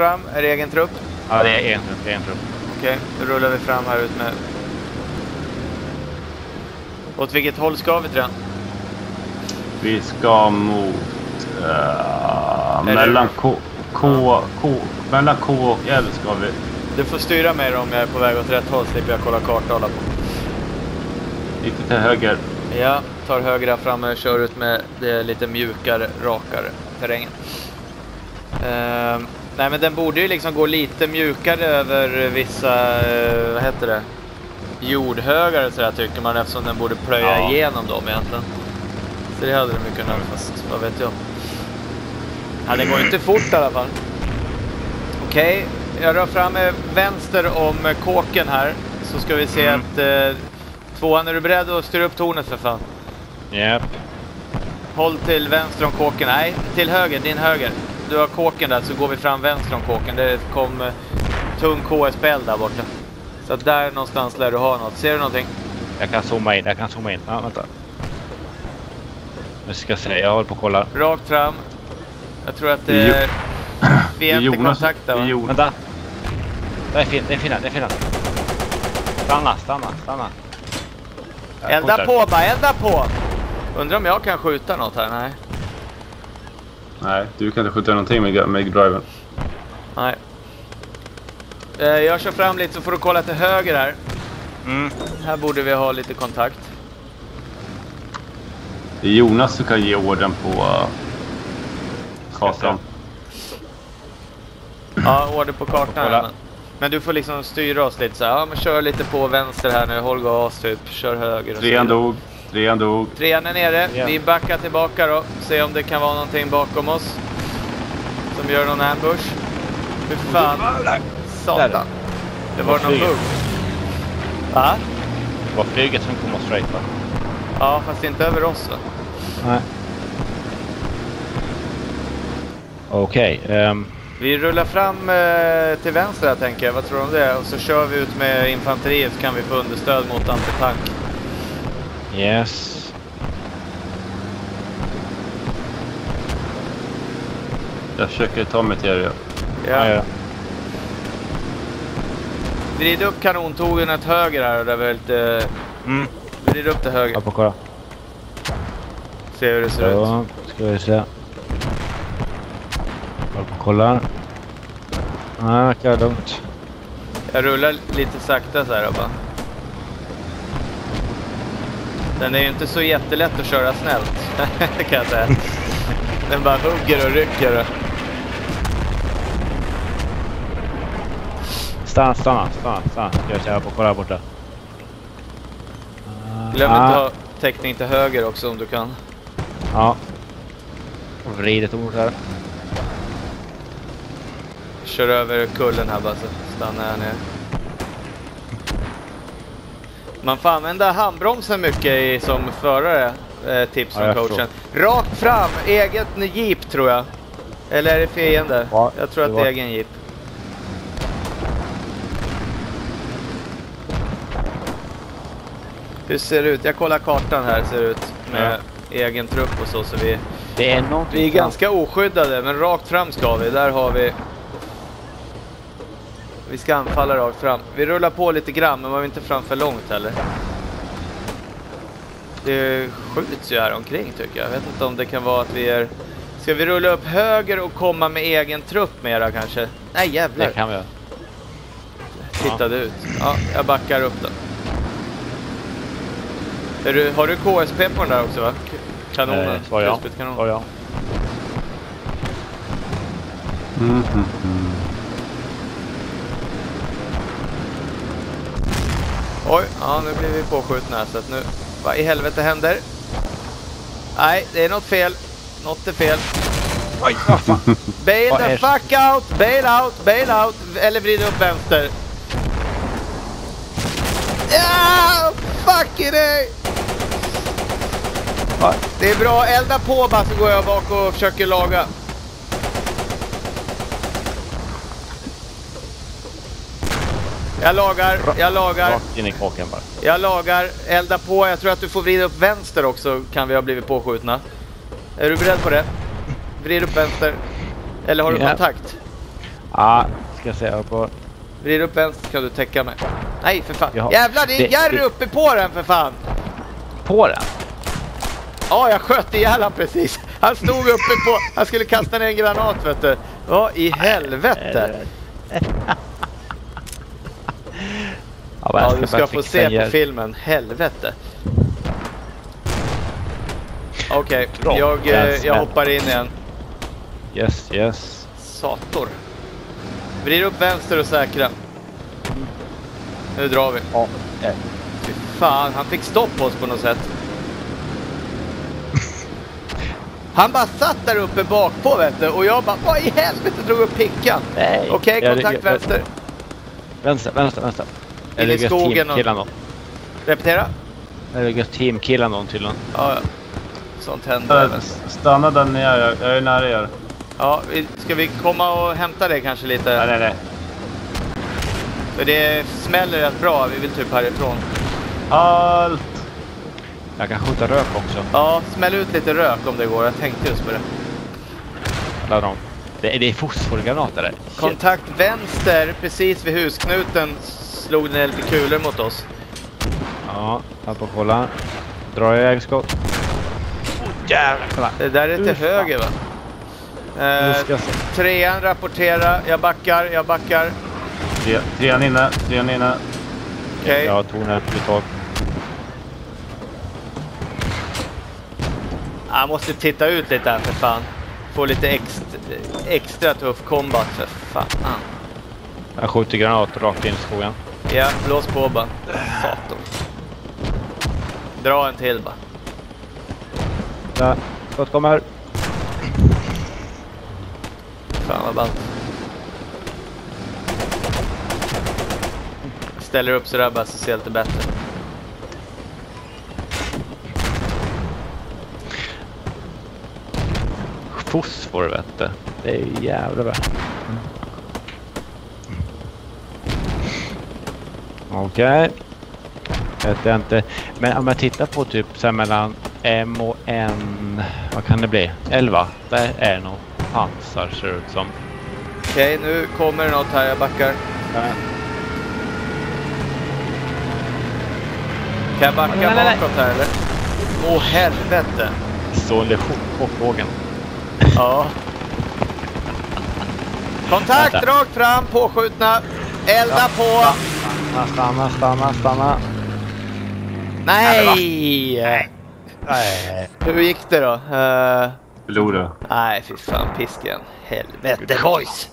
fram. Är det egen trupp? Ja, det är en. Det är en trupp. Okej, då rullar vi fram här ut med... Åt vilket håll ska vi jag? Vi ska mot... Uh, mellan K, K, K, mellan K och L ska vi. Du får styra mig om jag är på väg åt rätt håll, slipper jag kolla karta och hålla på. Lite till höger. Ja, tar högra fram och kör ut med det lite mjukare, rakare terrängen. Ehm, nej men den borde ju liksom gå lite mjukare över vissa, eh, vad heter det, jordhögar och sådär tycker man eftersom den borde plöja Ja. igenom dem egentligen. Så det hade de ju kunnat, fast vad vet jag. Ja, det går inte fort i alla fall. Okej, jag rör fram med vänster om eh, kåken här. Så ska vi se Mm. att eh, tvåan, är du beredd att styra upp tornet för fan? Japp. Håll till vänster om kåken. Nej, till höger, din höger. Du har kåken där så går vi fram vänster om kåken. Det kom eh, tung KSPL där borta. Så där någonstans lär du ha något. Ser du någonting? Jag kan zooma in. Jag kan zooma in. Ja, vänta. Nu ska jag se. Jag håller på att kolla. Rakt fram. Jag tror att det är fientlig kontakt där va? Vänta. Det är fin. Det är fina. Det är fina. Stanna, stanna, stanna. Elda på bara, elda på! Undrar om jag kan skjuta något här? Nej. Nej, du kan inte skjuta någonting med, med driven. Nej. Eh, Jag kör fram lite så får du kolla till höger här. Mm. Här borde vi ha lite kontakt. Det är Jonas som kan ge orden på uh, kartan. Ja, order på kartan. Men, men du får liksom styra oss lite så här. Ja, men kör lite på vänster här nu. Håll gas typ. Kör höger. och vidare. dog. Trean dog. Trean är nere. Ja. Vi backar tillbaka då. Se om det kan vara någonting bakom oss. Som gör någon ambush. Hur fan. Satan. Det var någon bugg. Va? Det var flyget som kom oss straight va? Ja, fast inte över oss va? Nej. Okej. ehm, Vi rullar fram eh, till vänster här tänker jag. Vad tror du om det? Och så kör vi ut med infanteriet så kan vi få understöd mot antitank. Yes. Jag försöker ta mig till er. Ja. Ja. Ja. Vrid upp kanontornet höger här. Där vi har lite... Mm. Vrid upp det höger. Jag får kolla. Se hur det ser ut. Så, ska vi se. På och kollar. Nej, det verkar lugnt. Jag rullar lite sakta så här bara. Den är ju inte så jättelätt att köra snällt kan jag säga. Den bara hugger och rycker. Stanna, stanna, stanna, stanna. Ska jag köra på kolla här borta. Glöm Ah, inte att ha täckning till höger också om du kan. Ja. Och vrid ett ord här. Kör över kullen här bara så stannar jag ner. Man får använda handbromsen mycket i, som förare. Eh, tips Ja, från jag coachen. Rakt fram, eget jeep tror jag. Eller är det fiende? Ja, jag tror det att det är var- egen jeep. Hur ser det ut? Jag kollar kartan här ser det ut. Med egen trupp och så. så vi, Det är någonting vi är ganska oskyddade men rakt fram ska vi. Där har vi... Vi ska anfalla rakt fram. Vi rullar på lite grann men var vi inte fram för långt heller. Det skjuts ju här omkring tycker jag. Jag vet inte om det kan vara att vi är... Ska vi rulla upp höger och komma med egen trupp mera kanske? Nej jävlar! Det kan vi. Tittade ut. Ja, jag backar upp då. Är du, har du KSP på den där också va? Kanonen? Eh, Svar ja. Kulspetskanon. Svar ja. Mm, mm, Oj, ja nu blir vi påskjutna här så att nu... Vad i helvete händer? Nej, det är något fel. Något är fel. Oj, vad fan. Bail the fuck out! Bail out! Bail out! Eller vrid upp vänster. Ja! Fuck eh. Ja, Det är bra, elda på bara så går jag bak och försöker laga. Jag lagar, jag lagar, Rakt in i kåken bara. jag lagar, elda på. Jag tror att du får vrida upp vänster också kan vi ha blivit påskjutna. Är du beredd på det? Vrid upp vänster. Eller har du Ja. kontakt? Ja, ska se här på... Vrid upp vänster ska du täcka mig. Nej för fan. Ja, Jävlar det är det- Jerry det- uppe på den för fan. På den? Ja jag sköt ihjäl han precis. Han stod uppe på, han skulle kasta ner en granat vet du. Vad i helvete. Ja, jag du ska få se på filmen. Helvete. Okej, Bra. jag, eh, Yes, jag hoppar in igen. Yes, yes. Sator. Vrid upp vänster och säkra. Nu drar vi. Ja. eh, Fy fan, han fick stopp på oss på något sätt. Han bara satt där uppe bakpå vet du och jag bara vad i helvete drog upp pickan. Okej, Jag- kontakt jag- vänster. Vänster, vänster, vänster. In i skogen teamkilla någon. Repetera. Jag ligger teamkilla någon tydligen. Ja, ja. Sånt händer. Äh, även. Stanna där ni är. Jag- Jag är nära er. Ja, vi- ska vi komma och hämta det kanske Nej, lite? nej, nej. För det smäller rätt bra. Vi vill typ härifrån. Allt! Jag kan skjuta rök också. Ja, smäll ut lite rök om det går. Jag tänkte just på det. Alla dem. Det, är- det är fosforgranater där. Kontakt vänster, precis vid husknuten slog det ner lite kulor mot oss. Ja, jag på kolla. Drar jag skott. Oh, jävlar. Det där är till höger va? Eh, trean rapportera, jag backar, jag backar. Tre, trean inne, trean inne. Okej. Jag tog den ett tag. Jag måste titta ut lite här för fan. Få lite extra, extra tuff combat för fan. Jag skjuter granat rakt in i skogen. Ja, blås på bara. Satan. Dra en till bara. Där. Skott kommer. Fan vad ballt. Ställer upp sådär bara så ser det lite bättre. Fosfor vet du. Det är ju jävla bra. Okej. Vet jag inte. Men om jag tittar på typ så mellan M och N. Vad kan det bli? 11. Där är det nog pansar ser det ut som. Okej, nu kommer det något här. Jag backar. Kan jag backa Nej, nej, bakåt här eller? Åh helvete. Stående chockvågen. Ja. Kontakt rakt fram, påskjutna. Elda på. Stanna, stanna, stanna, stanna. Nej! Nej. Hur gick det då? Uh, Förlorade. nej, fy fan. Pisken. Helvete boys!